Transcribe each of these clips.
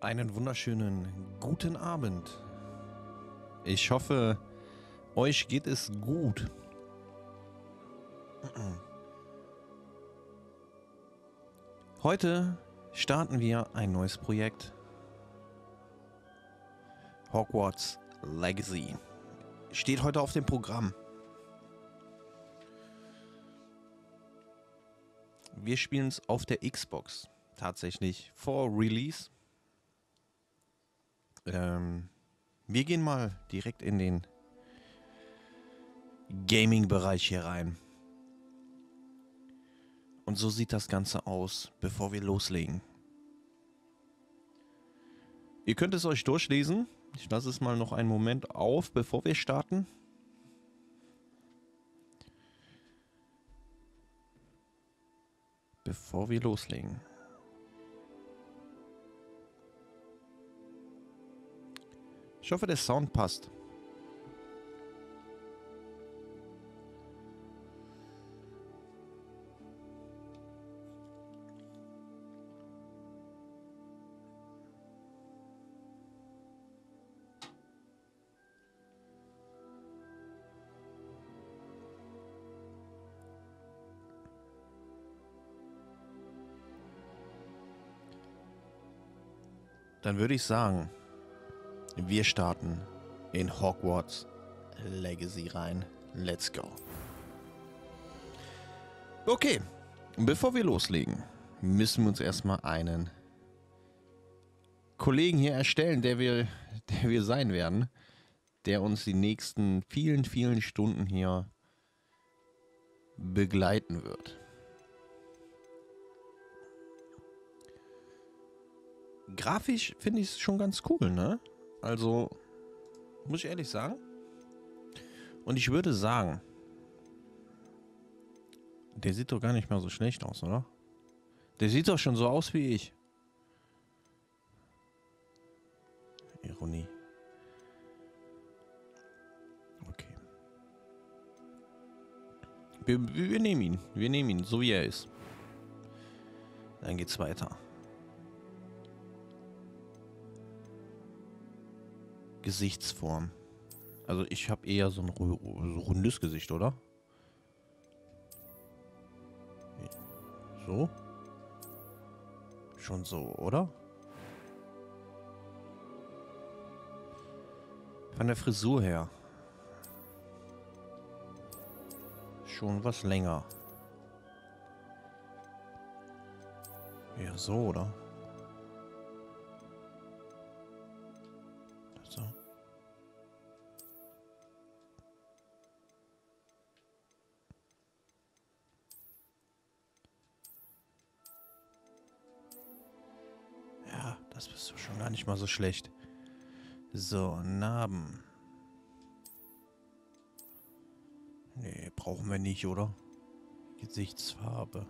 Einen wunderschönen guten Abend. Ich hoffe, euch geht es gut. Heute starten wir ein neues Projekt. Hogwarts Legacy. Steht heute auf dem Programm. Wir spielen es auf der Xbox. Tatsächlich vor Release. Ähm, wir gehen mal direkt in den Gaming-Bereich hier rein. Und so sieht das Ganze aus, bevor wir loslegen. Ihr könnt es euch durchlesen. Ich lasse es mal noch einen Moment auf, bevor wir starten. Bevor wir loslegen. Ich hoffe, der Sound passt. Dann würde ich sagen, wir starten in Hogwarts Legacy rein. Let's go. Okay, bevor wir loslegen, müssen wir uns erstmal einen Kollegen hier erstellen, der wir, der wir sein werden, der uns die nächsten vielen, vielen Stunden hier begleiten wird. Grafisch finde ich es schon ganz cool, ne? Also, muss ich ehrlich sagen. Und ich würde sagen, der sieht doch gar nicht mal so schlecht aus, oder? Der sieht doch schon so aus wie ich. Ironie. Okay. Wir, wir nehmen ihn. Wir nehmen ihn, so wie er ist. Dann geht's weiter. Gesichtsform. Also ich habe eher so ein rundes Gesicht, oder? So? Schon so, oder? Von der Frisur her. Schon was länger. Ja, so, oder? Schon gar nicht mal so schlecht. So, Narben. Nee, brauchen wir nicht, oder? Gesichtsfarbe.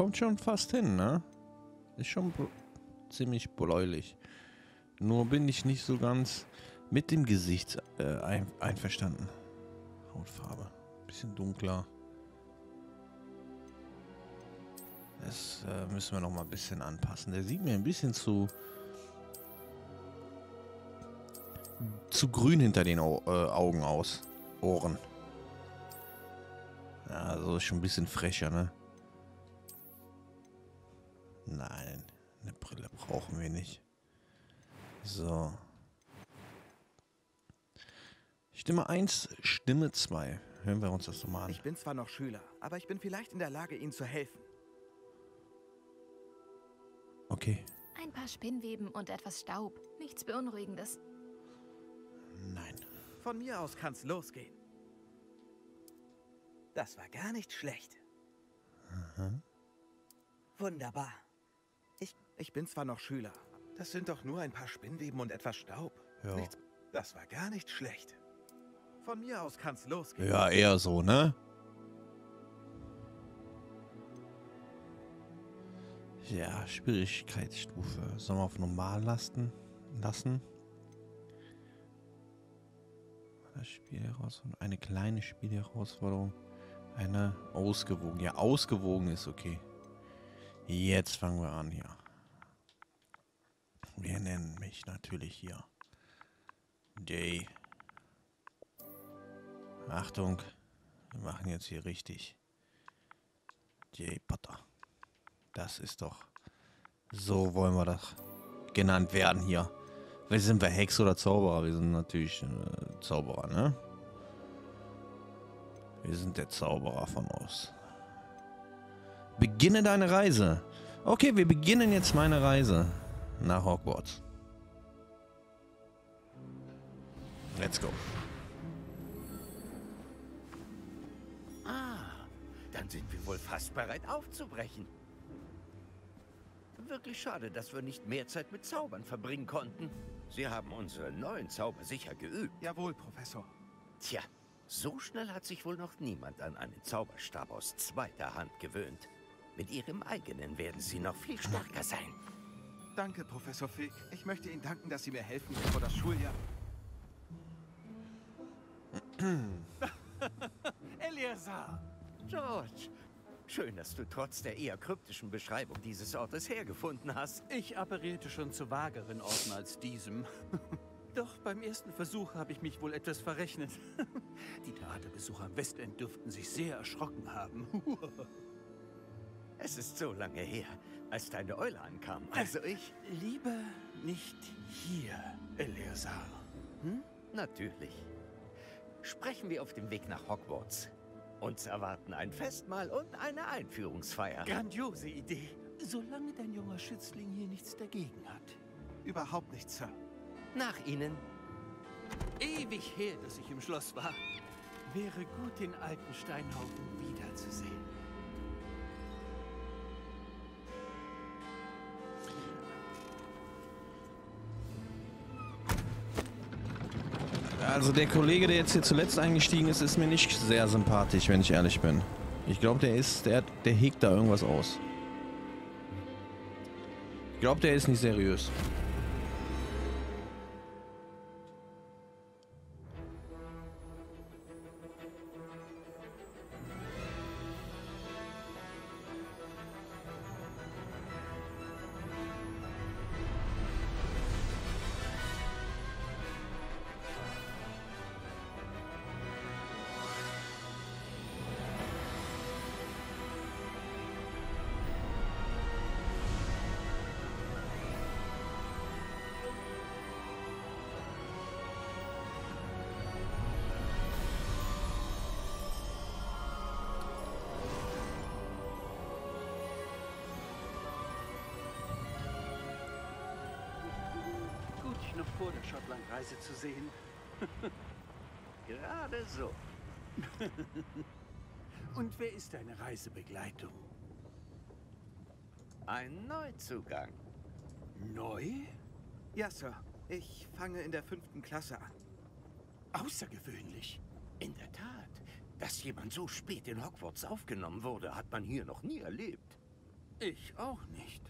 Kommt schon fast hin, ne? Ist schon ziemlich bläulich. Nur bin ich nicht so ganz mit dem Gesicht äh, ein einverstanden. Hautfarbe. Bisschen dunkler. Das äh, müssen wir noch mal ein bisschen anpassen. Der sieht mir ein bisschen zu zu grün hinter den Au äh, Augen aus. Ohren. Ja, so ist schon ein bisschen frecher, ne? Nein, eine Brille brauchen wir nicht. So. Stimme 1, Stimme 2. Hören wir uns das nochmal an. Ich bin zwar noch Schüler, aber ich bin vielleicht in der Lage, Ihnen zu helfen. Okay. Ein paar Spinnweben und etwas Staub. Nichts Beunruhigendes. Nein. Von mir aus kann's losgehen. Das war gar nicht schlecht. Aha. Wunderbar. Ich, ich bin zwar noch Schüler. Das sind doch nur ein paar Spinnweben und etwas Staub. Ja. Nichts, das war gar nicht schlecht. Von mir aus kann's losgehen. Ja, eher so, ne? Ja, Schwierigkeitsstufe. Sollen wir auf normal lasten, lassen? Das Spiel herausforderung. Eine kleine Spielherausforderung. Eine ausgewogen. Ja, ausgewogen ist okay. Jetzt fangen wir an hier. Wir nennen mich natürlich hier. Jay. Achtung. Wir machen jetzt hier richtig. Jay Potter. Das ist doch. So wollen wir doch genannt werden hier. Weil sind wir Hex oder Zauberer? Wir sind natürlich äh, Zauberer, ne? Wir sind der Zauberer von uns. Beginne deine Reise. Okay, wir beginnen jetzt meine Reise nach Hogwarts. Let's go. Ah, dann sind wir wohl fast bereit aufzubrechen. Wirklich schade, dass wir nicht mehr Zeit mit Zaubern verbringen konnten. Sie haben unsere neuen Zauber sicher geübt. Jawohl, Professor. Tja, so schnell hat sich wohl noch niemand an einen Zauberstab aus zweiter Hand gewöhnt. Mit ihrem eigenen werden sie noch viel stärker sein. Danke, Professor Fig. Ich möchte Ihnen danken, dass Sie mir helfen, bevor das Schuljahr... Eleazar! George, schön, dass du trotz der eher kryptischen Beschreibung dieses Ortes hergefunden hast. Ich apparierte schon zu vageren Orten als diesem. Doch beim ersten Versuch habe ich mich wohl etwas verrechnet. Die Theaterbesucher am Westend dürften sich sehr erschrocken haben. Es ist so lange her, als deine Eule ankam. Also ich... Lieber nicht hier, Eleazar. Natürlich. Sprechen wir auf dem Weg nach Hogwarts. Uns erwarten ein Festmahl und eine Einführungsfeier. Grandiose Idee. Solange dein junger Schützling hier nichts dagegen hat. Überhaupt nicht, Sir. Nach Ihnen. Ewig her, dass ich im Schloss war. Wäre gut, den alten Steinhaufen wiederzusehen. Also der Kollege, der jetzt hier zuletzt eingestiegen ist, ist mir nicht sehr sympathisch, wenn ich ehrlich bin. Ich glaube, der ist, der, der hegt da irgendwas aus. Ich glaube, der ist nicht seriös. Vor der Schottlandreise zu sehen. Gerade so. Und wer ist deine Reisebegleitung? Ein Neuzugang. Neu? Ja, Sir. Ich fange in der fünften Klasse an. Außergewöhnlich. In der Tat. Dass jemand so spät in Hogwarts aufgenommen wurde, hat man hier noch nie erlebt. Ich auch nicht.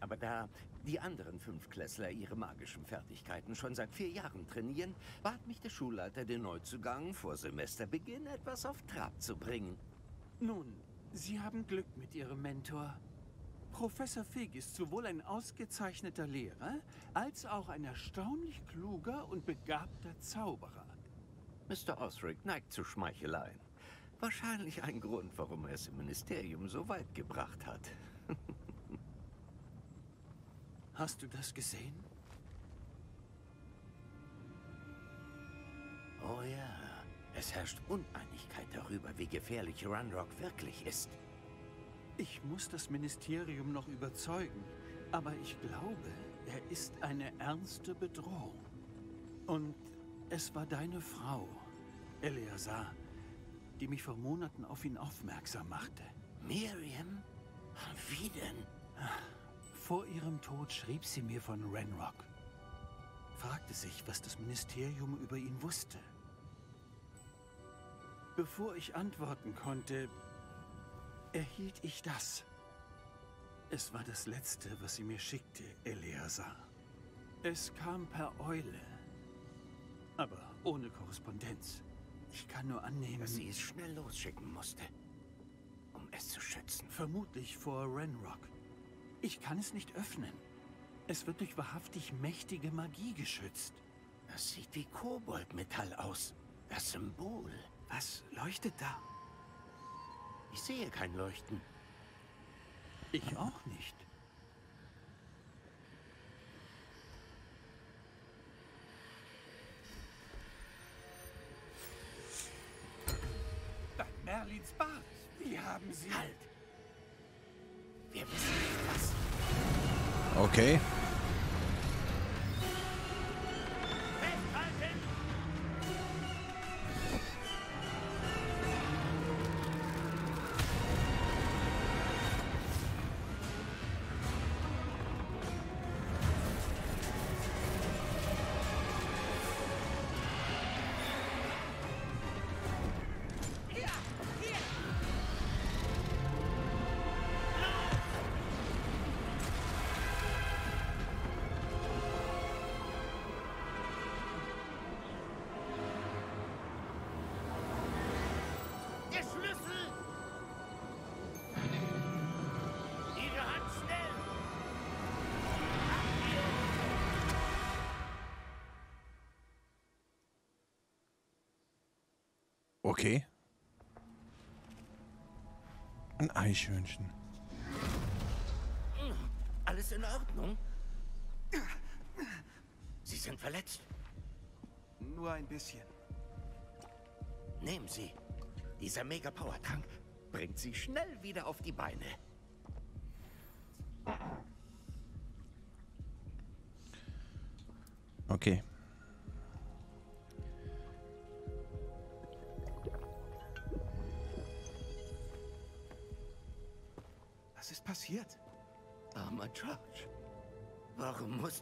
Aber da die anderen Fünftklässler ihre magischen Fertigkeiten schon seit vier Jahren trainieren, bat mich der Schulleiter, den Neuzugang vor Semesterbeginn etwas auf Trab zu bringen. Nun, Sie haben Glück mit Ihrem Mentor. Professor Fig ist sowohl ein ausgezeichneter Lehrer als auch ein erstaunlich kluger und begabter Zauberer. Mr. Osric neigt zu Schmeicheleien. Wahrscheinlich ein Grund, warum er es im Ministerium so weit gebracht hat. Hast du das gesehen? Oh ja, es herrscht Uneinigkeit darüber, wie gefährlich Runrock wirklich ist. Ich muss das Ministerium noch überzeugen, aber ich glaube, er ist eine ernste Bedrohung. Und es war deine Frau, Eleazar, die mich vor Monaten auf ihn aufmerksam machte. Miriam? Wie denn? Vor ihrem Tod schrieb sie mir von Renrock. Fragte sich, was das Ministerium über ihn wusste. Bevor ich antworten konnte, erhielt ich das. Es war das Letzte, was sie mir schickte, Eleazar. Es kam per Eule. Aber ohne Korrespondenz. Ich kann nur annehmen... Dass sie es schnell losschicken musste, um es zu schützen. Vermutlich vor Renrock. Ich kann es nicht öffnen. Es wird durch wahrhaftig mächtige Magie geschützt. Das sieht wie Koboldmetall aus. Das Symbol. Was leuchtet da? Ich sehe kein Leuchten. Ich auch nicht. Bei Merlins Bart. Wie haben Sie... Halt! Wir was. Okay. Okay. Ein Eichhörnchen. Alles in Ordnung? Sie sind verletzt. Nur ein bisschen. Nehmen Sie. Dieser Mega-Power-Trank bringt Sie schnell wieder auf die Beine. Okay.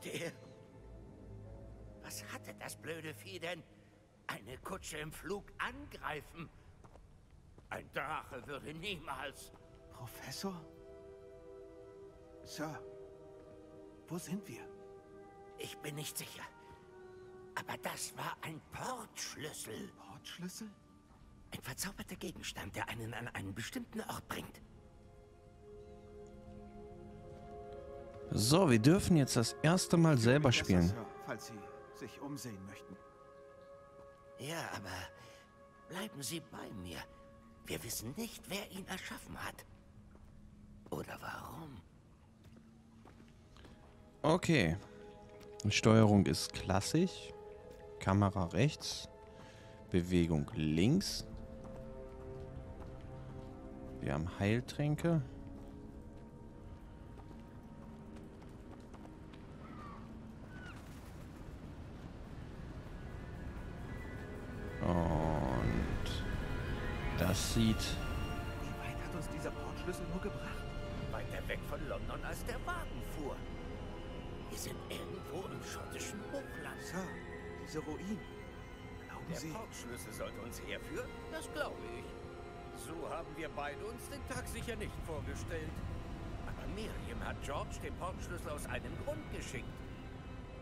Er... Was hatte das blöde Vieh denn? Eine Kutsche im Flug angreifen? Ein Drache würde niemals... Professor? Sir, wo sind wir? Ich bin nicht sicher. Aber das war ein Portschlüssel. Portschlüssel? Ein verzauberter Gegenstand, der einen an einen bestimmten Ort bringt. So, wir dürfen jetzt das erste Mal selber spielen. Falls Sie sich umsehen möchten. Ja, aber bleiben Sie bei mir. Wir wissen nicht, wer ihn erschaffen hat. Oder warum. Okay. Die Steuerung ist klassisch. Kamera rechts. Bewegung links. Wir haben Heiltränke. Das sieht Wie weit hat uns dieser Portschlüssel nur gebracht? Weiter weg von London, als der Wagen fuhr. Wir sind irgendwo im schottischen Hochland. Sir, diese Ruinen. Glauben Der Sie... Portschlüssel sollte uns herführen? Das glaube ich. So haben wir beide uns den Tag sicher nicht vorgestellt. Aber Miriam hat George den Portschlüssel aus einem Grund geschickt.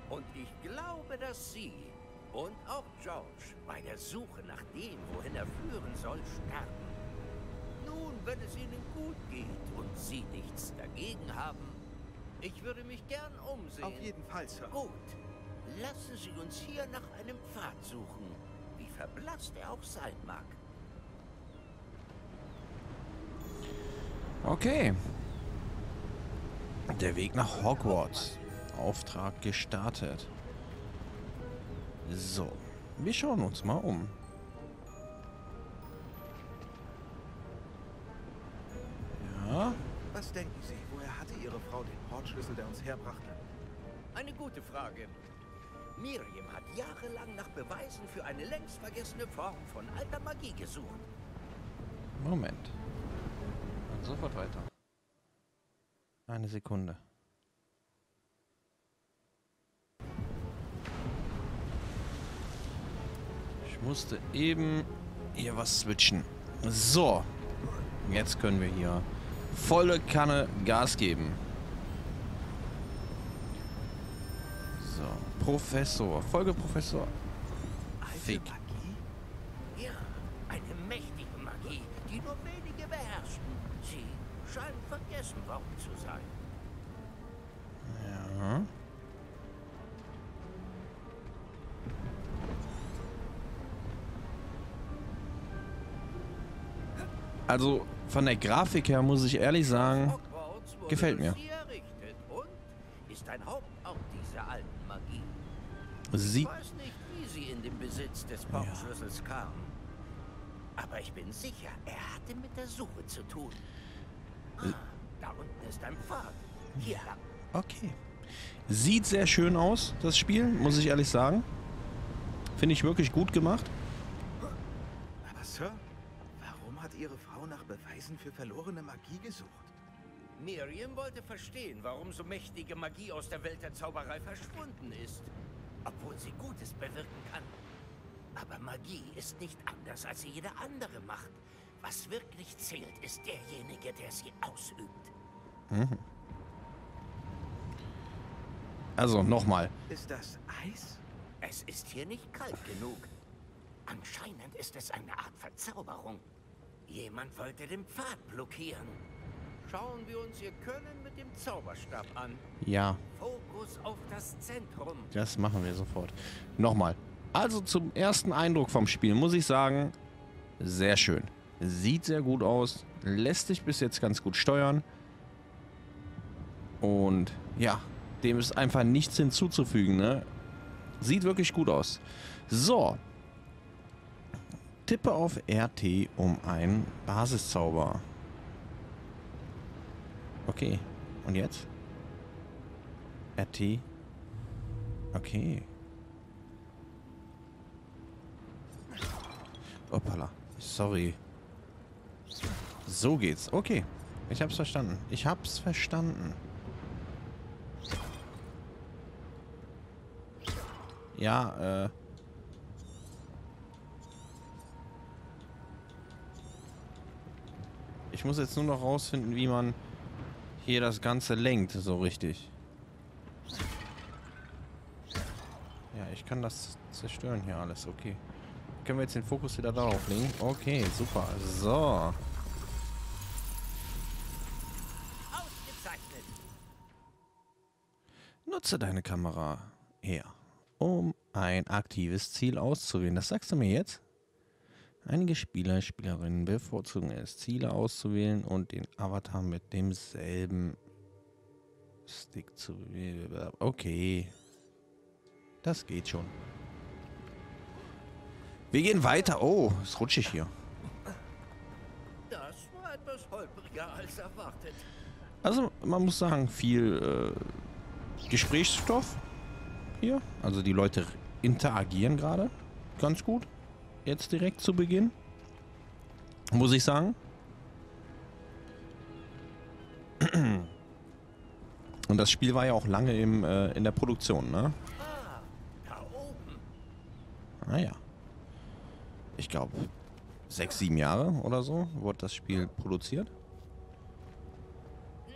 Und ich glaube, dass sie und auch George bei der Suche nach dem, wohin er führen soll, sterben. Nun, wenn es ihnen gut geht und sie nichts dagegen haben, ich würde mich gern umsehen. Auf jeden Fall, Sir. Gut. Lassen Sie uns hier nach einem Pfad suchen, wie verblasst er auch sein mag. Okay. Der Weg nach Hogwarts. Auftrag gestartet. So. Wir schauen uns mal um. Ja. Was denken Sie? Woher hatte Ihre Frau den Portschlüssel, der uns herbrachte? Eine gute Frage. Miriam hat jahrelang nach Beweisen für eine längst vergessene Form von alter Magie gesucht. Moment. Dann sofort weiter. Eine Sekunde. Musste eben hier was switchen. So. Jetzt können wir hier volle Kanne Gas geben. So. Professor. Folgeprofessor. Alte Fick. Also von der Grafik her muss ich ehrlich sagen, gefällt mir. sie Ich weiß nicht, wie sie in den Besitz des Portschlüssels kam. Aber ich bin sicher, er hatte mit der Suche zu tun. Ah, Da unten ist ein Pfad. Hier lang. Okay. Sieht sehr schön aus, das Spiel, muss ich ehrlich sagen. Finde ich wirklich gut gemacht. Aber Sir, warum hat Ihre Frau nach Beweisen für verlorene Magie gesucht? Miriam wollte verstehen, warum so mächtige Magie aus der Welt der Zauberei verschwunden ist. Obwohl sie Gutes bewirken kann. Aber Magie ist nicht anders als jede andere Macht. Was wirklich zählt, ist derjenige, der sie ausübt. Also nochmal. Ist das Eis? Es ist hier nicht kalt genug. Anscheinend ist es eine Art Verzauberung. Jemand wollte den Pfad blockieren. Schauen wir uns ihr Können mit dem Zauberstab an. Ja, Fokus auf das Zentrum. das machen wir sofort. Nochmal. Also zum ersten Eindruck vom Spiel muss ich sagen, sehr schön. Sieht sehr gut aus. Lässt sich bis jetzt ganz gut steuern. Und ja, dem ist einfach nichts hinzuzufügen. Ne? Sieht wirklich gut aus. So. Tippe auf RT um einen Basiszauber. Okay. Und jetzt? RT. Okay. Hoppala. Sorry. So geht's. Okay. Ich hab's verstanden. Ich hab's verstanden. Ja, äh. Ich muss jetzt nur noch rausfinden, wie man hier das Ganze lenkt, so richtig. Ja, ich kann das zerstören hier alles, okay. Können wir jetzt den Fokus wieder darauf legen? Okay, super. So. Ausgezeichnet. Nutze deine Kamera her, um ein aktives Ziel auszuwählen. Das sagst du mir jetzt? Einige Spieler, Spielerinnen bevorzugen es, Ziele auszuwählen und den Avatar mit demselben Stick zu wählen. Okay. Das geht schon. Wir gehen weiter. Oh, ist rutschig hier. Das war etwas holpriger als erwartet. Also, man muss sagen, viel äh, Gesprächsstoff hier. Also, die Leute interagieren gerade ganz gut. Jetzt direkt zu Beginn. Muss ich sagen. Und das Spiel war ja auch lange im, äh, in der Produktion, ne? Ah, da oben. Ah ja. Ich glaube, sechs, sieben Jahre oder so wurde das Spiel produziert.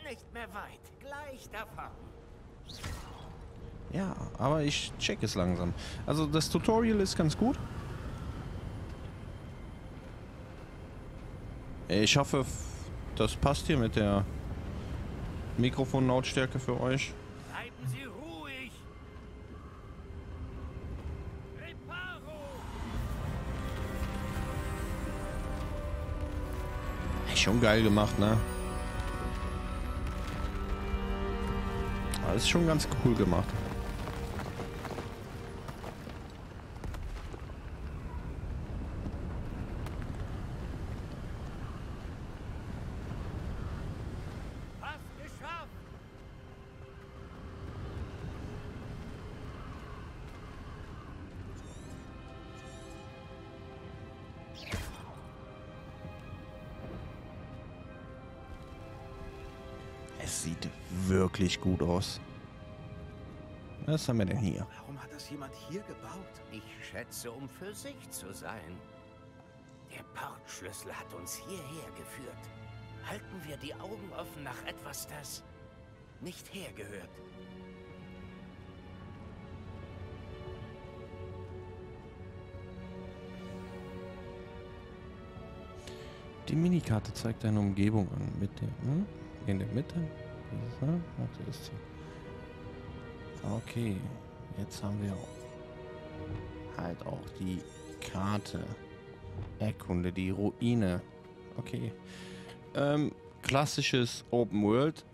Nicht mehr weit. Gleich davon. Ja, aber ich check es langsam. Also das Tutorial ist ganz gut. Ich hoffe, das passt hier mit der Mikrofonlautstärke für euch. Bleiben Sie ruhig. Reparo. Schon geil gemacht, ne? Aber ist schon ganz cool gemacht. Sieht wirklich gut aus. Was haben wir denn hier? Warum hat das jemand hier gebaut? Ich schätze, um für sich zu sein. Der Portschlüssel hat uns hierher geführt. Halten wir die Augen offen nach etwas, das nicht hergehört. Die Minikarte zeigt eine Umgebung an. Mit dem, hm? In der Mitte. Warte, das Ziel. Okay, jetzt haben wir halt auch die Karte. Erkunde die Ruine. Okay. Ähm, klassisches Open World.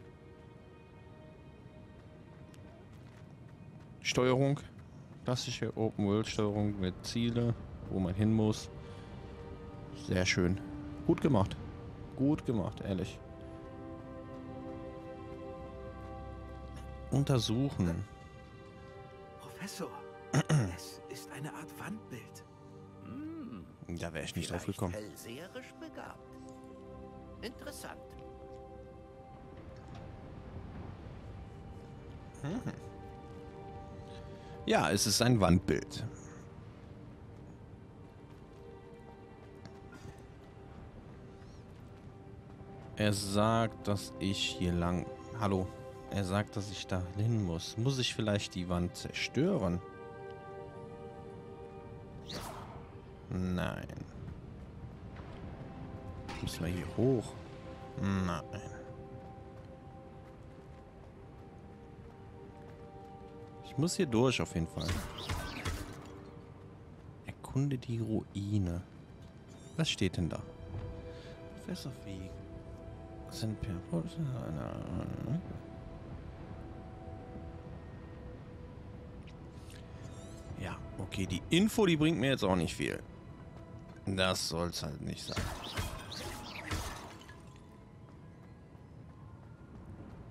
Steuerung. Klassische Open World Steuerung mit Ziele, wo man hin muss. Sehr schön. Gut gemacht. Gut gemacht, ehrlich. Untersuchen. Professor, es ist eine Art Wandbild. Hm, Da wäre ich nicht drauf gekommen. hellseherisch begabt. Interessant. Ja, es ist ein Wandbild. Er sagt, dass ich hier lang... Hallo. Er sagt, dass ich da hin muss. Muss ich vielleicht die Wand zerstören? Nein. Müssen wir hier hoch? Nein. Ich muss hier durch auf jeden Fall. Erkunde die Ruine. Was steht denn da? Professor Weg. Sind per okay, die Info, die bringt mir jetzt auch nicht viel. Das soll's halt nicht sein.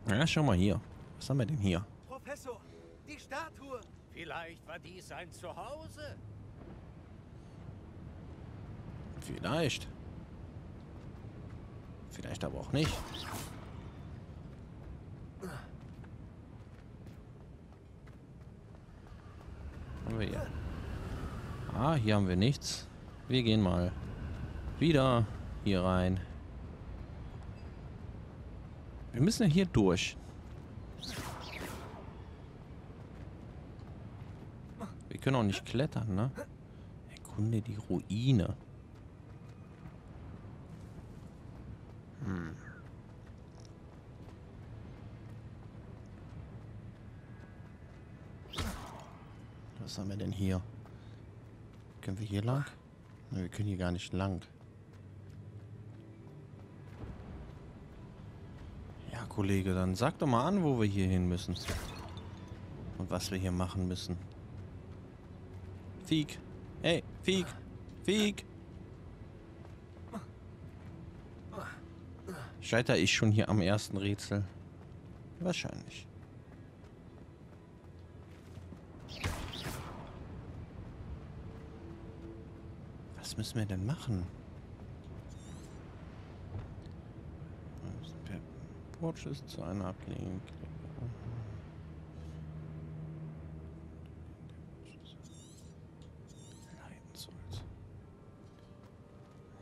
Ja, schau mal hier. Was haben wir denn hier? Professor, die Statue! Vielleicht war dies ein Zuhause. Vielleicht. Vielleicht aber auch nicht. Haben wir hier? Ah, hier haben wir nichts. Wir gehen mal wieder hier rein. Wir müssen ja hier durch. Wir können auch nicht klettern, ne? Erkunde die Ruine. Was haben wir denn hier? Können wir hier lang? Wir können hier gar nicht lang. Ja, Kollege, dann sag doch mal an, wo wir hier hin müssen. Und was wir hier machen müssen. Fiek. Hey, Fiek. Fiek. Scheiter ich schon hier am ersten Rätsel? Wahrscheinlich. Müssen wir denn machen? Per Portschlüssel zu einer abgelegenen.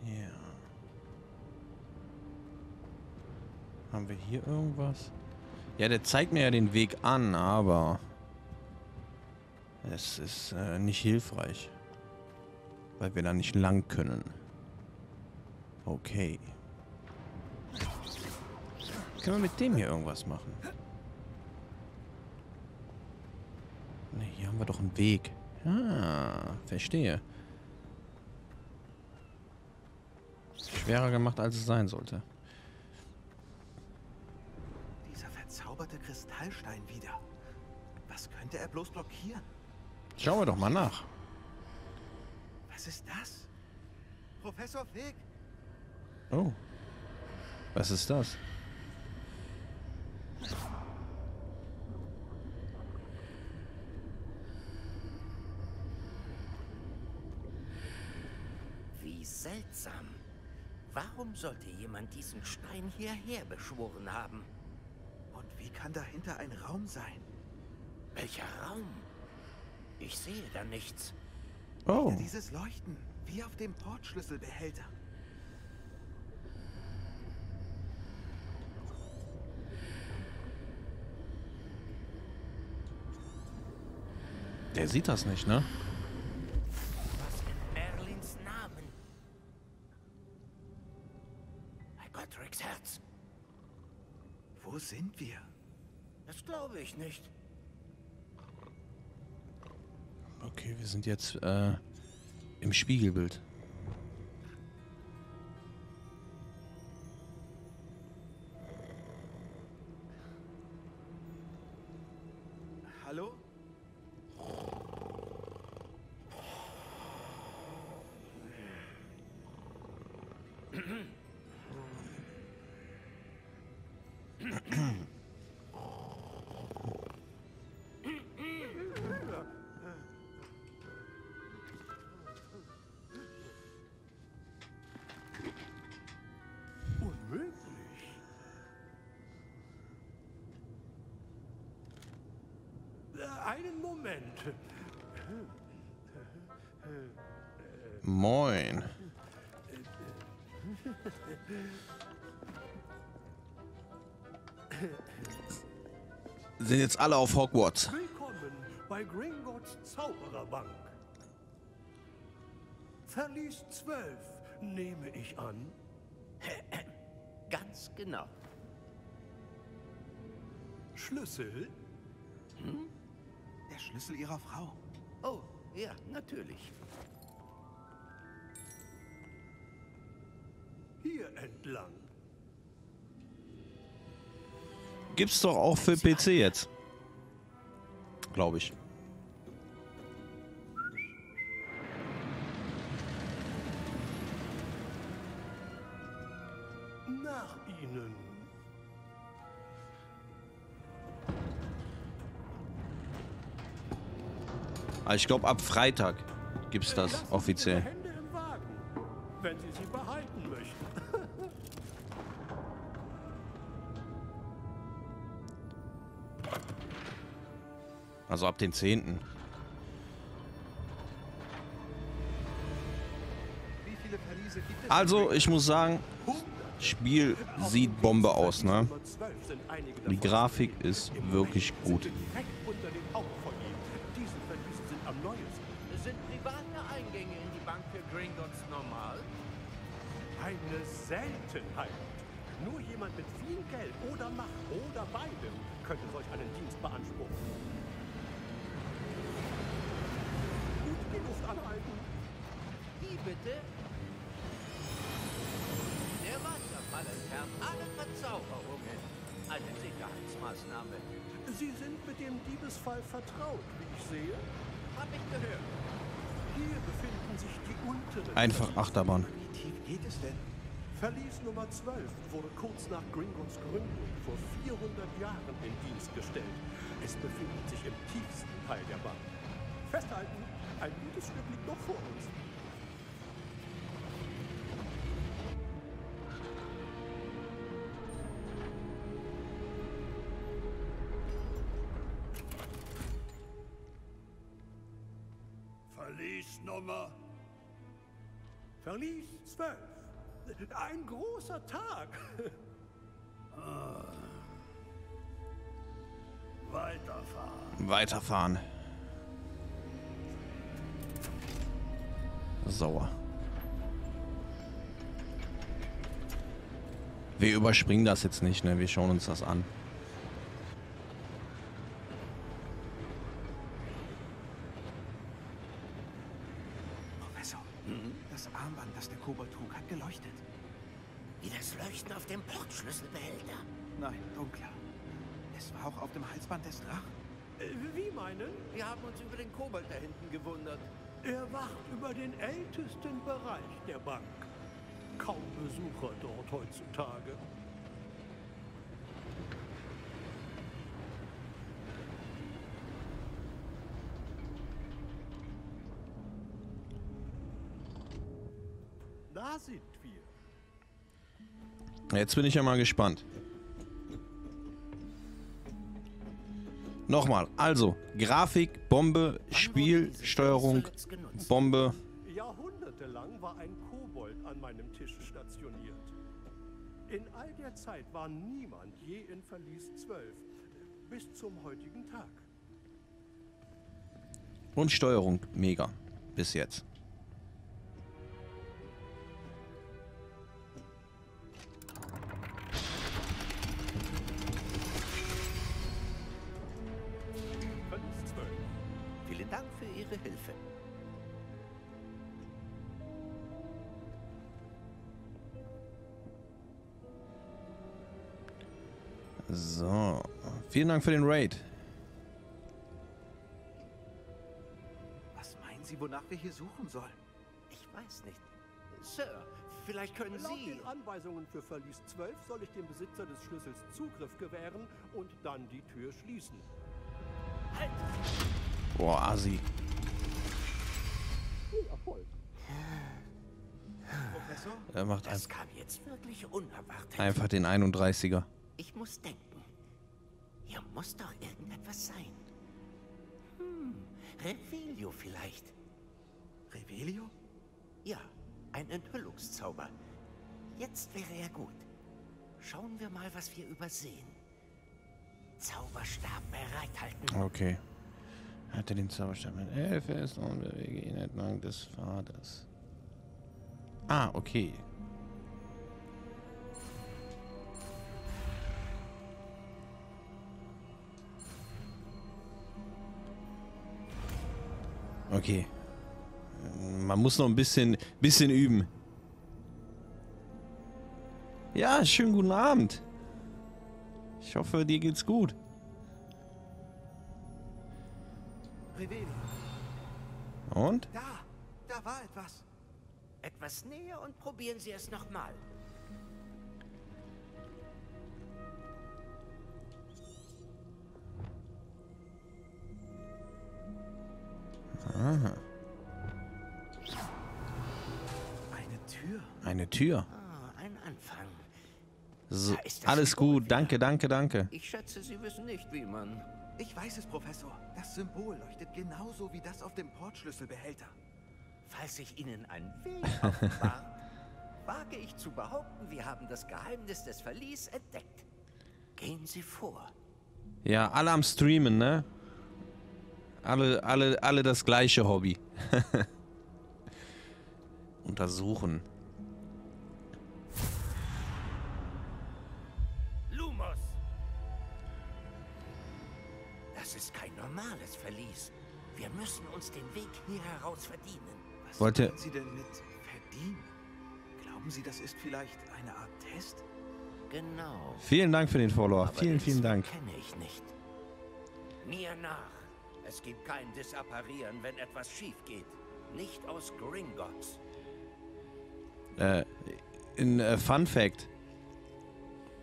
Ja. Haben wir hier irgendwas? Ja, der zeigt mir ja den Weg an, aber es ist äh, nicht hilfreich. Weil wir da nicht lang können. Okay. Können wir mit dem hier irgendwas machen? Ne, hier haben wir doch einen Weg. Ah, verstehe. Schwerer gemacht, als es sein sollte. Dieser verzauberte Kristallstein wieder. Was könnte er bloß blockieren? Schauen wir doch mal nach. Was ist das? Professor Fig? Oh. Was ist das? Wie seltsam. Warum sollte jemand diesen Stein hierher beschworen haben? Und wie kann dahinter ein Raum sein? Welcher Raum? Ich sehe da nichts. Oh. Dieses Leuchten. Wie auf dem Portschlüsselbehälter. Der sieht das nicht, ne? Was in Merlins Namen? Bei Gottricks Herz. Wo sind wir? Das glaube ich nicht. Okay, sind jetzt äh, im Spiegelbild. Einen Moment. Moin. Sind jetzt alle auf Hogwarts. Willkommen bei Gringotts Zaubererbank. Verlies 12, nehme ich an. Ganz genau. Schlüssel? Der Schlüssel ihrer Frau. Oh, ja, natürlich. Hier entlang. Gibt's doch auch für PC jetzt. Glaube ich. Ich glaube, ab Freitag gibt's das Lassen Sie offiziell. Wenn Sie sie behalten möchten. Also ab den 10. Wie viele Verliese gibt es? Also, ich muss sagen, Spiel sieht Bombe aus, ne? Nummer 12 sind einige Die. Grafik ist wirklich gut. Seltenheit. Nur jemand mit viel Geld oder Macht oder beidem könnte solch einen Dienst beanspruchen. Gut die Luft anhalten. Wie bitte? Der Wasserfall entfernt alle Verzauberungen. Eine Sicherheitsmaßnahme. Sie sind mit dem Diebesfall vertraut, wie ich sehe. Hab ich gehört. Hier befinden sich die unteren. Einfach. Achterbahn. Wie tief geht es denn? Verlies Nummer 12 wurde kurz nach Gringotts Gründung vor 400 Jahren in Dienst gestellt. Es befindet sich im tiefsten Teil der Bank. Festhalten, ein gutes Stück liegt noch vor uns. Verliesnummer. Verlies 12. Ein großer Tag. Weiterfahren. Weiterfahren. Sauer. Wir überspringen das jetzt nicht, ne? Wir schauen uns das an. Uns über den Kobold da hinten gewundert. Er wacht über den ältesten Bereich der Bank. Kaum Besucher dort heutzutage. Da sind wir. Jetzt bin ich ja mal gespannt. Nochmal, also Grafik, Bombe, Spiel, Steuerung, Bombe. Jahrhunderte lang war ein Kobold an meinem Tisch stationiert. In all der Zeit war niemand je in Verlies 12, bis zum heutigen Tag. Und Steuerung mega. Bis jetzt. Hilfe. So. Vielen Dank für den Raid. Was meinen Sie, wonach wir hier suchen sollen? Ich weiß nicht. Sir, vielleicht können Laut Sie... den Anweisungen für Verlies 12 soll ich dem Besitzer des Schlüssels Zugriff gewähren und dann die Tür schließen. Boah, Asi. Viel Erfolg. Professor? Er macht Das ein, kam jetzt wirklich unerwartet. einfach den 31er. Ich muss denken. Hier muss doch irgendetwas sein. Hm, Revelio vielleicht. Revelio? Ja, ein Enthüllungszauber. Jetzt wäre er gut. Schauen wir mal, was wir übersehen. Zauberstab bereithalten. Okay. Hatte den Zauberstab mit L fest und bewege ihn entlang des Pfades. Ah, okay. Okay. Man muss noch ein bisschen, bisschen üben. Ja, schönen guten Abend. Ich hoffe, dir geht's gut. Revelio. Und? Da, da war etwas. Etwas näher und probieren Sie es nochmal. Eine Tür. Eine Tür. Ah, ein Anfang. So, ist alles gut. Danke, danke, danke. Ich schätze, Sie wissen nicht, wie man... Ich weiß es, Professor. Das Symbol leuchtet genauso wie das auf dem Portschlüsselbehälter. Falls sich Ihnen ein Weg offenbart, wage ich zu behaupten, wir haben das Geheimnis des Verlies entdeckt. Gehen Sie vor. Ja, alle am Streamen, ne? Alle, alle, alle das gleiche Hobby. Untersuchen. Normales Verlies. Wir müssen uns den Weg hier heraus verdienen. Was Wollte- Sie denn mit verdienen? Glauben Sie, das ist vielleicht eine Art Test? Genau. Vielen Dank für den Follower. Aber Vielen, vielen Dank. kenne ich nicht. Mir nach. Es gibt kein Disapparieren, wenn etwas schief geht. Nicht aus Gringotts. Äh, in äh, Fun Fact.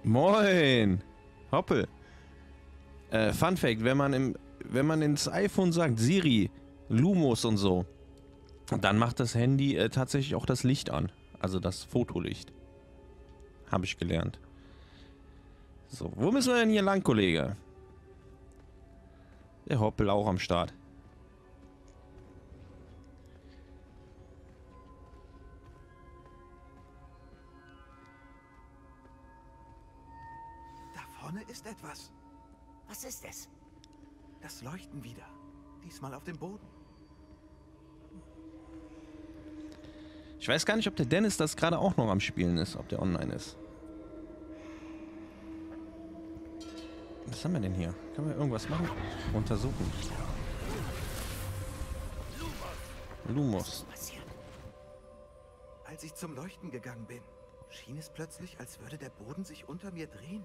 Moin. Hoppel. Äh, Fun Fact, wenn man im, wenn man ins iPhone sagt Siri, Lumos und so, dann macht das Handy äh, tatsächlich auch das Licht an. Also das Fotolicht. Habe ich gelernt. So, wo müssen wir denn hier lang, Kollege? Der Hoppel auch am Start. Da vorne ist etwas. Was ist es? Das Leuchten wieder. Diesmal auf dem Boden. Ich weiß gar nicht, ob der Dennis das gerade auch noch am Spielen ist, ob der online ist. Was haben wir denn hier? Können wir irgendwas machen? Untersuchen. Lumos. Passiert. Als ich zum Leuchten gegangen bin, schien es plötzlich, als würde der Boden sich unter mir drehen.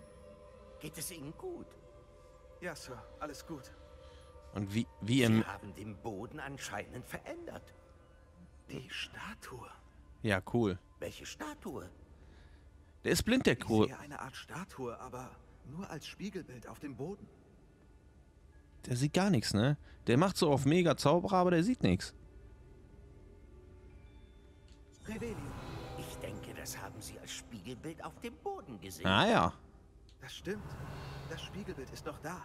Geht es Ihnen gut? Ja, Sir, alles gut. Und wie, wie im... Sie haben den Boden anscheinend verändert. Die Statue. Ja, cool. Welche Statue? Der ist blind, der Ich Kur. sehe eine Art Statue, aber nur als Spiegelbild auf dem Boden. Der sieht gar nichts, ne? Der macht so auf mega Zauberer, aber der sieht nichts. Revelio. Ich denke, das haben Sie als Spiegelbild auf dem Boden gesehen. Ah ja. Das stimmt. Das Spiegelbild ist noch da.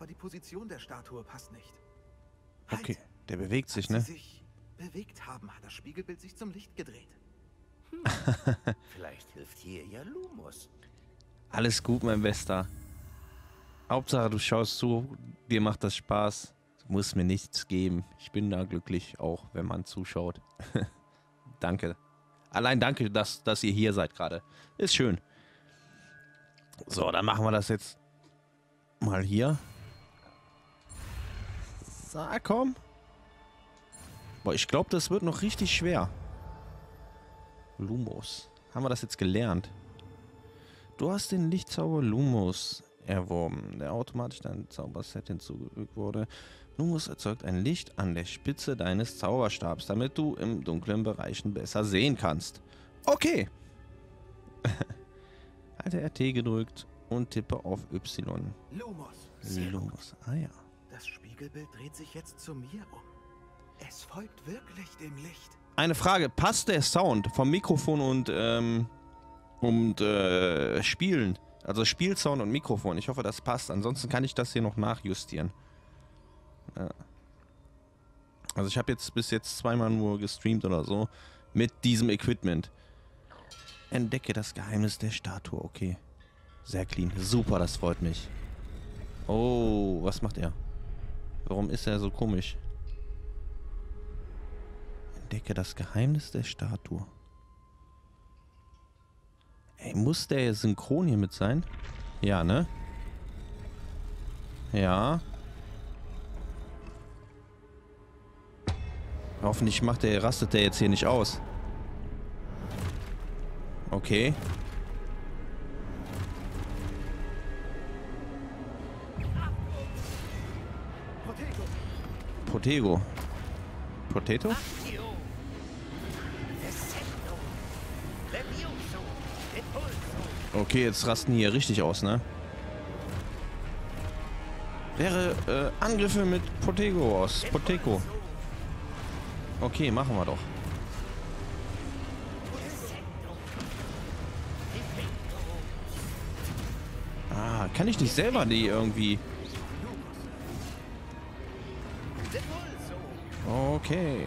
Aber die Position der Statue passt nicht. Halt! Okay. Der bewegt sich, ne? sie sich bewegt haben, hat das Spiegelbild sich zum Licht gedreht. Vielleicht hilft hier ja Lumos. Alles gut, mein Bester. Hauptsache, du schaust zu, dir macht das Spaß. Du musst mir nichts geben. Ich bin da glücklich, auch wenn man zuschaut. danke. Allein danke, dass, dass ihr hier seid gerade. Ist schön. So, dann machen wir das jetzt mal hier. So, komm. Boah, ich glaube, das wird noch richtig schwer. Lumos. Haben wir das jetzt gelernt? Du hast den Lichtzauber Lumos erworben, der automatisch dein Zauberset hinzugefügt wurde. Lumos erzeugt ein Licht an der Spitze deines Zauberstabs, damit du im dunklen Bereichen besser sehen kannst. Okay. Halte RT gedrückt und tippe auf Y. Lumos. Lumos. Ah ja. Spiegelbild dreht sich jetzt zu mir um. Es folgt wirklich dem Licht. Eine Frage, passt der Sound vom Mikrofon und, ähm, und äh, Spielen? Also Spielsound und Mikrofon. Ich hoffe, das passt. Ansonsten kann ich das hier noch nachjustieren. Ja. Also ich habe jetzt bis jetzt zweimal nur gestreamt oder so mit diesem Equipment. Entdecke das Geheimnis der Statue. Okay. Sehr clean. Super, das freut mich. Oh, was macht er? Warum ist er so komisch? Entdecke das Geheimnis der Statue. Ey, muss der synchron hier mit sein? Ja, ne? Ja. Hoffentlich macht der, rastet der jetzt hier nicht aus. Okay. Protego. Potato? Okay, jetzt rasten hier richtig aus, ne? Wäre äh, Angriffe mit Protego aus. Protego. Okay, machen wir doch. Ah, kann ich nicht selber die irgendwie... Okay.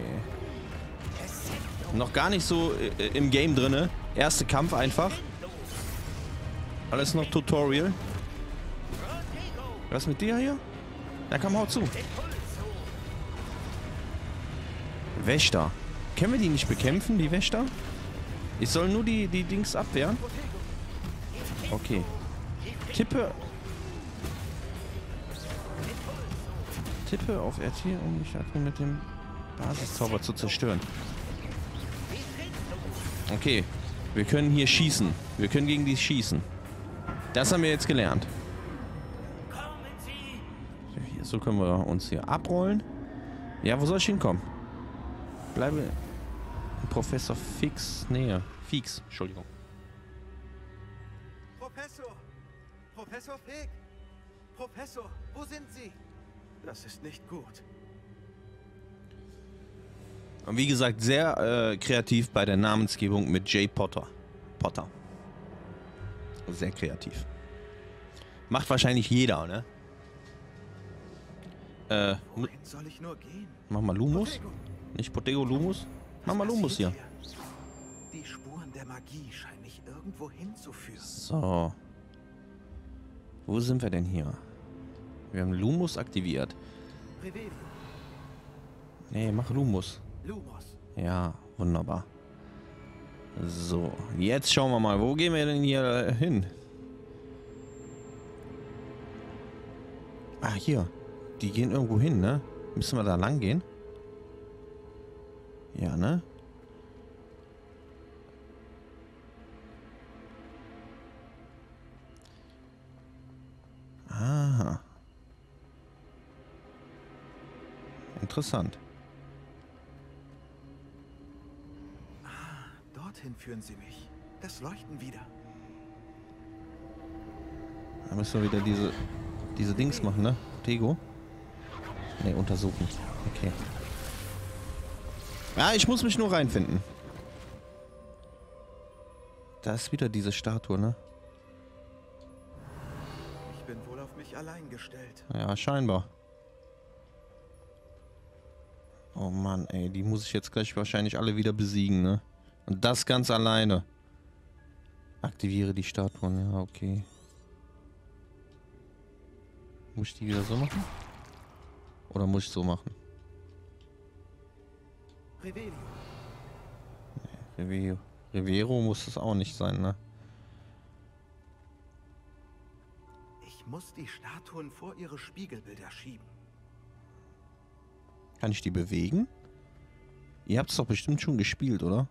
Noch gar nicht so äh, im Game drinne. Erste Kampf einfach. Alles noch Tutorial. Was mit dir hier? Na komm, hau zu. Wächter. Können wir die nicht bekämpfen, die Wächter? Ich soll nur die, die Dings abwehren? Okay. Tippe. Tippe auf RT, um Statue mit dem Basiszauber zu zerstören. Okay. Wir können hier schießen. Wir können gegen die schießen. Das haben wir jetzt gelernt. Hier, So können wir uns hier abrollen. Ja, wo soll ich hinkommen? Bleibe Professor Fix Nähe. Fix, Entschuldigung. Professor! Professor Fig! Professor, wo sind Sie? Das ist nicht gut. Und wie gesagt, sehr äh, kreativ bei der Namensgebung mit Jay Potter. Potter. Sehr kreativ. Macht wahrscheinlich jeder, ne? Äh, mu- Wohin soll ich nur gehen? mach mal Lumus. Protego, Nicht Protego, Lumus. Mach mal Lumus hier. Die Spuren der Magie scheinen mich irgendwo hinzuführen. So. Wo sind wir denn hier? Wir haben Lumus aktiviert. Nee, mach Lumus. Ja, wunderbar. So, jetzt schauen wir mal, wo gehen wir denn hier hin? Ah, hier. Die gehen irgendwo hin, ne? Müssen wir da lang gehen? Ja, ne? Aha. Interessant. Führen Sie mich. Das Leuchten wieder. Da müssen wir wieder diese, diese Dings machen, ne? Tego? Ne, untersuchen. Okay. Ja, ich muss mich nur reinfinden. Da ist wieder diese Statue, ne? Ich bin wohl auf mich allein gestellt. Ja, scheinbar. Oh Mann, ey, die muss ich jetzt gleich wahrscheinlich alle wieder besiegen, ne? Und das ganz alleine. Aktiviere die Statuen, ja, okay. Muss ich die wieder so machen? Oder muss ich so machen? Revelio. Revero. Revero muss es auch nicht sein, ne? Ich muss die Statuen vor ihre Spiegelbilder schieben. Kann ich die bewegen? Ihr habt es doch bestimmt schon gespielt, oder?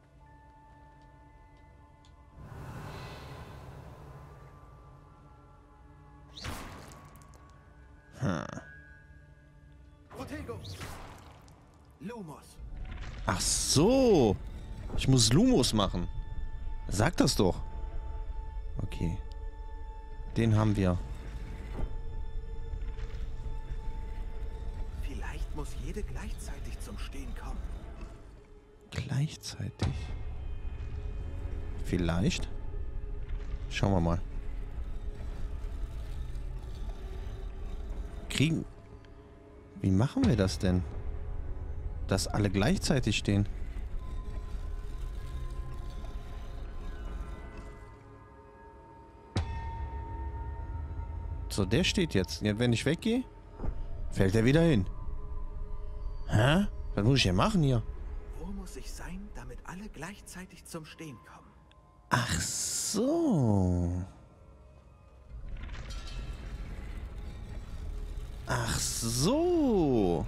So. Ich muss Lumos machen. Sag das doch. Okay. Den haben wir. Vielleicht muss jede gleichzeitig zum Stehen kommen. Gleichzeitig. Vielleicht. Schauen wir mal. Kriegen. Wie machen wir das denn? Dass alle gleichzeitig stehen. So, der steht jetzt. Ja, wenn ich weggehe, fällt er wieder hin. Hä? Was muss ich denn machen hier? Wo muss ich sein, damit alle gleichzeitig zum Stehen kommen? Ach so. Ach so.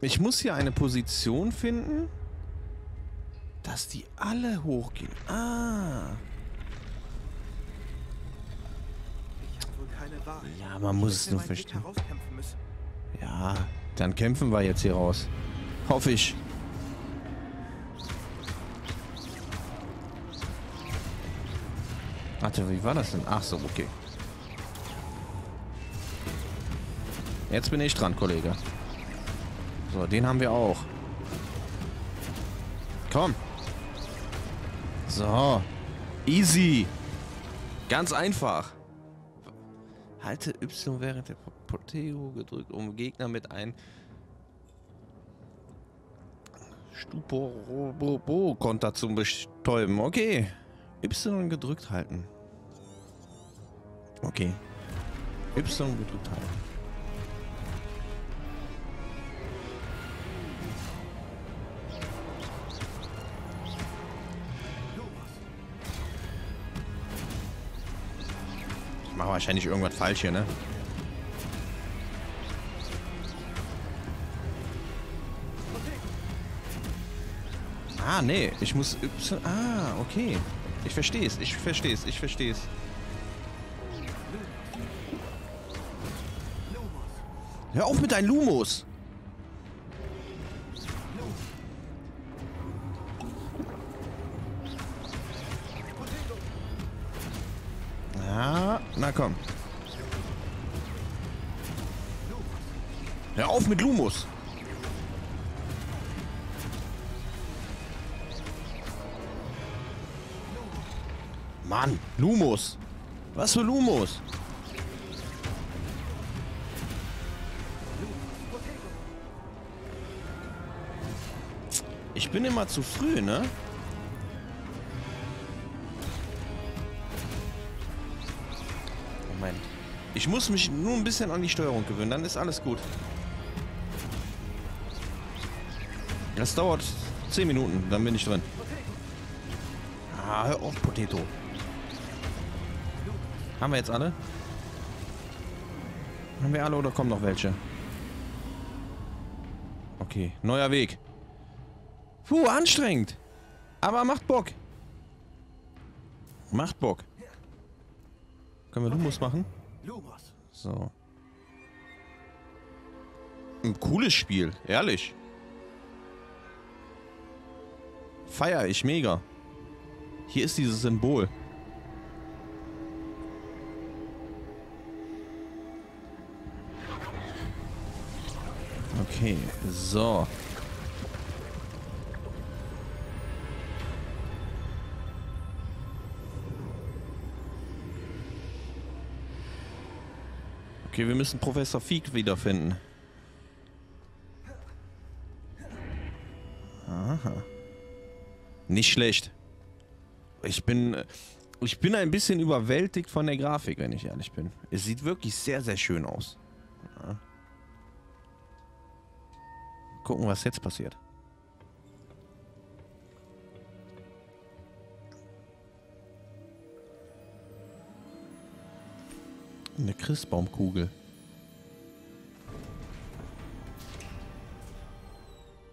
Ich muss hier eine Position finden, dass die alle hochgehen. Ah. Ich habe wohl keine Wahl. Ja, man muss es nur verstehen. Ja, dann kämpfen wir jetzt hier raus. Hoffe ich. Warte, wie war das denn? Ach so, okay. Jetzt bin ich dran, Kollege. So, den haben wir auch. Komm. So. Easy. Ganz einfach. Halte Y während der Protego gedrückt, um Gegner mit einem Stuporobo-Konter zu bestäuben. Okay. Y gedrückt halten. Okay. Y gedrückt halten. Ich mache wahrscheinlich irgendwas falsch hier, ne? Ah, nee, ich muss Y. Ah, okay. Ich verstehe es, ich verstehe es, ich verstehe es. Hör auf mit deinen Lumos! Auf mit Lumos! Mann, Lumos! Was für Lumos? Ich bin immer zu früh, ne? Moment. Ich muss mich nur ein bisschen an die Steuerung gewöhnen, dann ist alles gut. Das dauert 10 Minuten, dann bin ich drin. Ah, hör auf, Potato. Haben wir jetzt alle? Haben wir alle oder kommen noch welche? Okay, neuer Weg. Puh, anstrengend. Aber macht Bock. Macht Bock. Können wir Lumos machen? Lumos. So. Ein cooles Spiel, ehrlich. Feier ich mega. Hier ist dieses Symbol. Okay, so. Okay, wir müssen Professor Fieg wiederfinden. Nicht schlecht. Ich bin, ich bin ein bisschen überwältigt von der Grafik, wenn ich ehrlich bin. Es sieht wirklich sehr, sehr schön aus. Ja. Gucken, was jetzt passiert. Eine Christbaumkugel.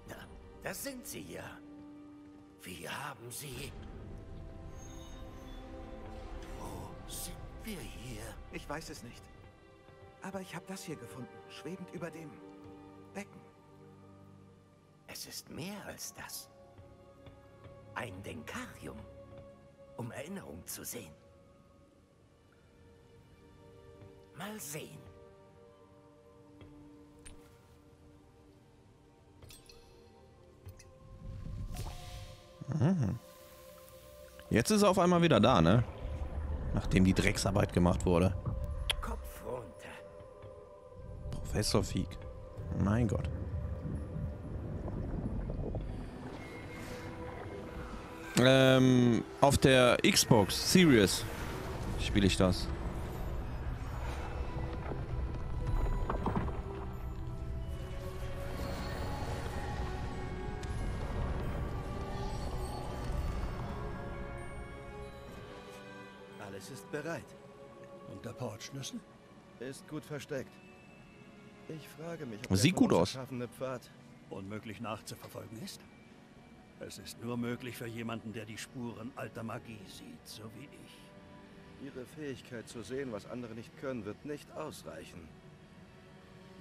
Na, da sind sie ja. Wir haben sie. Wo sind wir hier? Ich weiß es nicht. Aber ich habe das hier gefunden, schwebend über dem Becken. Es ist mehr als das. Ein Denkarium, um Erinnerung zu sehen. Mal sehen. Jetzt ist er auf einmal wieder da, ne? Nachdem die Drecksarbeit gemacht wurde. Kopf runter. Professor Fieg. Mein Gott. Ähm, auf der Xbox Series spiele ich das. Der Portschlüssel? Ist gut versteckt. Ich frage mich, ob sieht gut aus. schaffende Pfad Unmöglich nachzuverfolgen ist? Es ist nur möglich für jemanden, der die Spuren alter Magie sieht, so wie ich. Ihre Fähigkeit zu sehen, was andere nicht können, wird nicht ausreichen.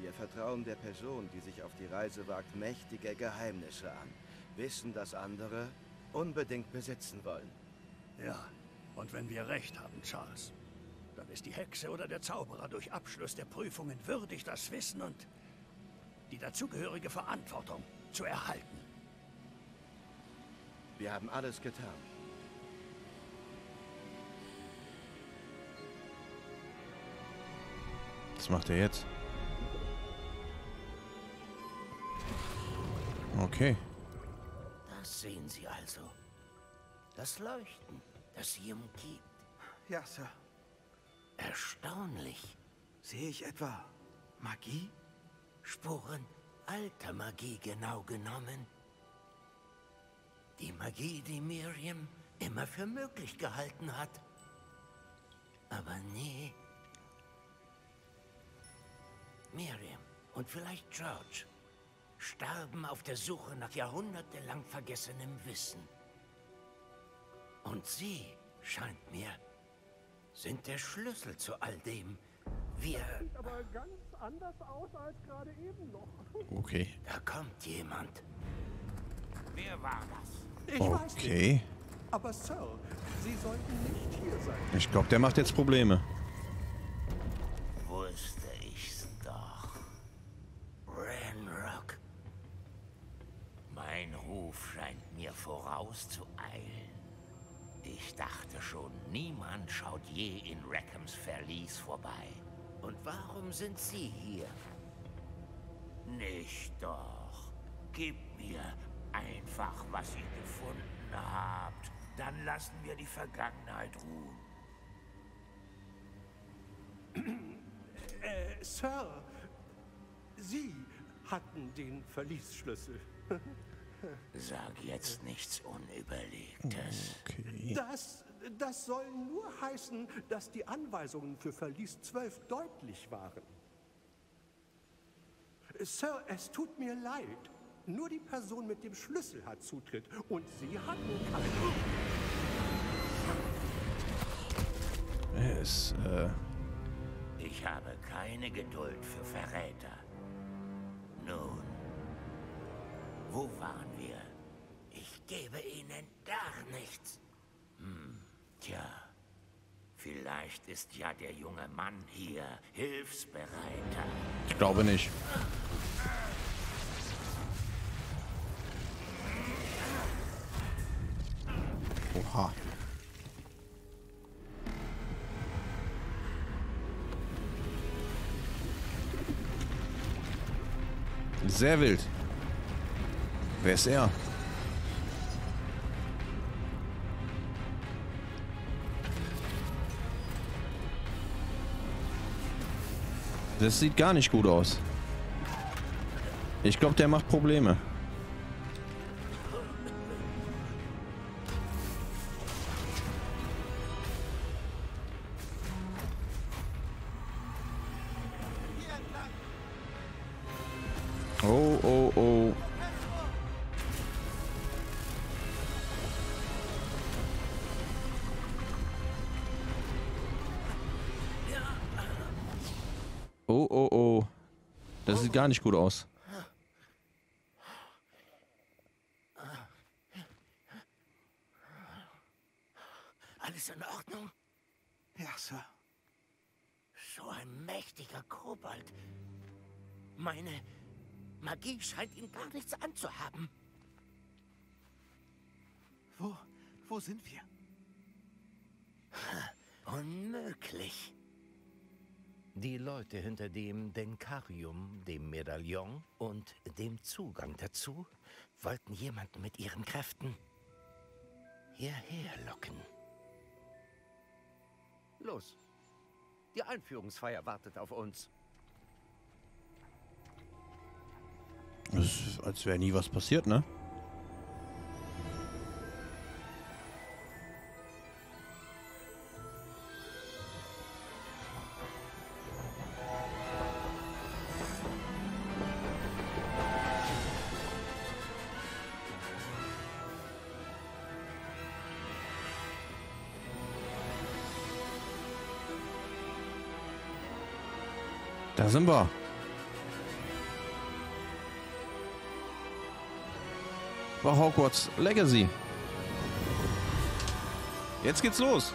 Wir vertrauen der Person, die sich auf die Reise wagt, mächtige Geheimnisse an. Wissen, dass andere unbedingt besitzen wollen. Ja, und wenn wir recht haben, Charles, dann ist die Hexe oder der Zauberer durch Abschluss der Prüfungen würdig, das Wissen und die dazugehörige Verantwortung zu erhalten. Wir haben alles getan. Was macht er jetzt? Okay. Das sehen Sie also. Das Leuchten, das sie umgibt. Ja, Sir. Erstaunlich. Sehe ich etwa Magie? Spuren alter Magie genau genommen. Die Magie, die Miriam immer für möglich gehalten hat. Aber nie. Miriam und vielleicht George starben auf der Suche nach jahrhundertelang vergessenem Wissen. Und sie, scheint mir, sind der Schlüssel zu all dem. Wir... Sieht aber ganz anders aus als gerade eben noch. Okay. Da kommt jemand. Wer war das? Ich weiß nicht. Okay. Aber Sir, Sie sollten nicht hier sein. Ich glaube, der macht jetzt Probleme. Wusste ich's doch. Ranrock. Mein Ruf scheint mir vorauszueilen. Ich dachte schon, niemand schaut je in Rackhams Verlies vorbei. Und warum sind Sie hier? Nicht doch. Gib mir einfach, was ihr gefunden habt. Dann lassen wir die Vergangenheit ruhen. Äh, Sir, Sie hatten den Verliesschlüssel. Sag jetzt nichts Unüberlegtes. Okay. Das, das soll nur heißen, dass die Anweisungen für Verlies 12 deutlich waren. Sir, es tut mir leid. Nur die Person mit dem Schlüssel hat Zutritt und Sie hatten keinen. Er ist, äh, Ich habe keine Geduld für Verräter. Nun, wo waren wir? Ich gebe Ihnen gar nichts. Hm, tja. Vielleicht ist ja der junge Mann hier hilfsbereiter. ich glaube nicht. Oha. Sehr wild. Wer ist er? Das sieht gar nicht gut aus. Ich glaube, der macht Probleme. Gar nicht gut aus. Alles in Ordnung? Ja, Sir. So ein mächtiger Kobold. Meine Magie scheint ihn gar nichts anzuhaben. Wo, wo sind wir? Unmöglich. Die Leute hinter dem Denkarium, dem Medaillon und dem Zugang dazu wollten jemanden mit ihren Kräften hierher locken. Los. Die Einführungsfeier wartet auf uns. Das ist, als wäre nie was passiert, ne? Sind wir. Bei Hogwarts Legacy. Jetzt geht's los.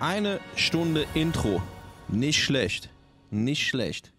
Eine Stunde Intro. Nicht schlecht. Nicht schlecht.